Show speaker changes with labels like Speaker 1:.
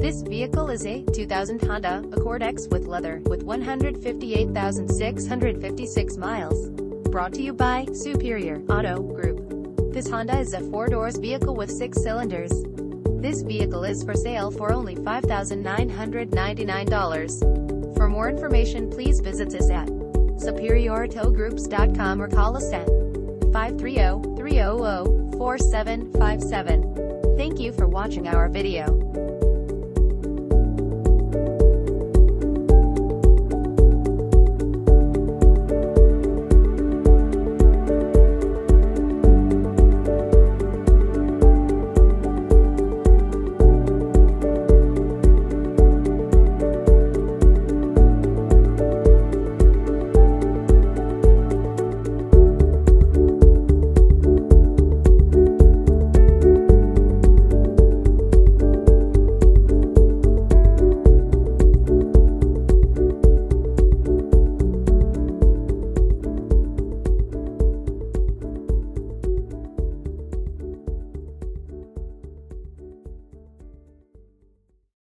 Speaker 1: This vehicle is a 2000 Honda Accord EX with leather, with 158,656 miles. Brought to you by Superior Auto Group. This Honda is a four-doors vehicle with six cylinders. This vehicle is for sale for only $5,999. For more information please visit us at superiorautogroups.com or call us at 530-300-4757. Thank you for watching our video.